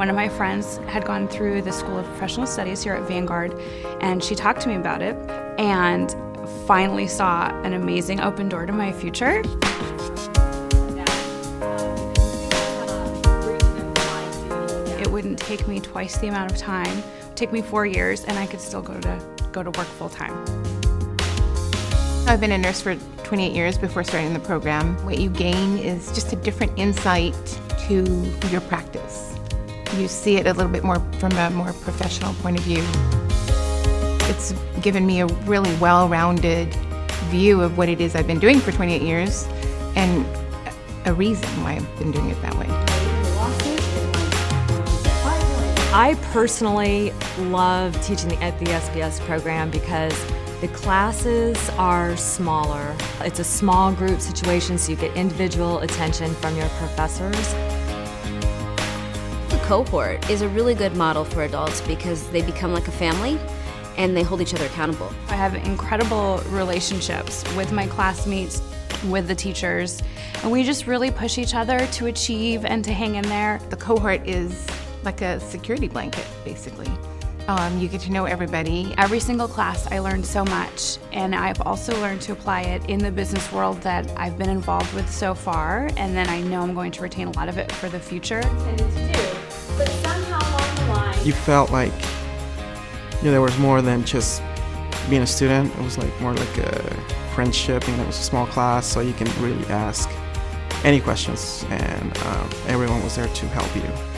One of my friends had gone through the School of Professional Studies here at Vanguard, and she talked to me about it and finally saw an amazing open door to my future. It wouldn't take me twice the amount of time. Take me four years, and I could still go to go to work full time. I've been a nurse for 28 years before starting the program. What you gain is just a different insight to your practice. You see it a little bit more from a more professional point of view. It's given me a really well-rounded view of what it is I've been doing for 28 years and a reason why I've been doing it that way. I personally love teaching at the SPS program because the classes are smaller. It's a small group situation, so you get individual attention from your professors. The cohort is a really good model for adults because they become like a family and they hold each other accountable. I have incredible relationships with my classmates, with the teachers, and we just really push each other to achieve and to hang in there. The cohort is like a security blanket, basically. Um, you get to know everybody. Every single class I learned so much, and I've also learned to apply it in the business world that I've been involved with so far, and then I know I'm going to retain a lot of it for the future. You felt like you know, there was more than just being a student. It was like more like a friendship. You know, it was a small class, so you can really ask any questions, and um, everyone was there to help you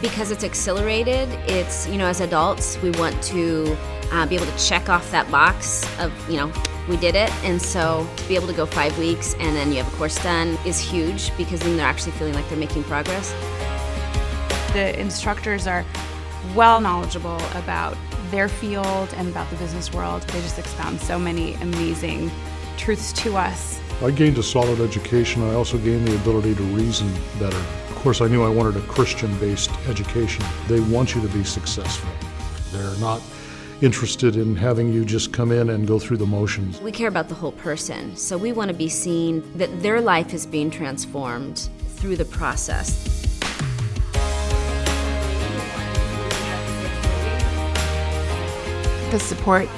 because it's accelerated, it's, you know, as adults, we want to uh, be able to check off that box of, you know, we did it. And so to be able to go five weeks and then you have a course done is huge because then they're actually feeling like they're making progress. The instructors are well knowledgeable about their field and about the business world. They just expound so many amazing truths to us. I gained a solid education. I also gained the ability to reason better Of course, I knew I wanted a Christian based education. They want you to be successful. They're not interested in having you just come in and go through the motions. We care about the whole person, so we want to be seen that their life is being transformed through the process. The support,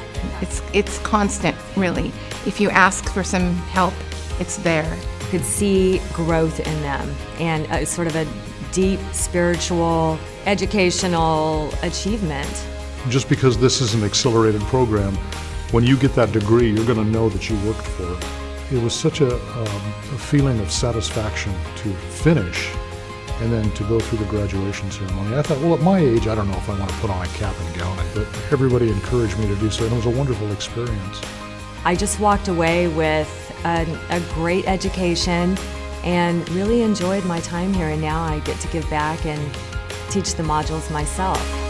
it's, it's constant, really. If you ask for some help, it's there You could see growth in them and a, sort of a deep spiritual, educational achievement. Just because this is an accelerated program, when you get that degree, you're going to know that you worked for it. It was such a, um, a feeling of satisfaction to finish and then to go through the graduation ceremony. I thought, well, at my age, I don't know if I want to put on a cap and gown, but everybody encouraged me to do so, and it was a wonderful experience. I just walked away with a, a great education and really enjoyed my time here. And now I get to give back and teach the modules myself.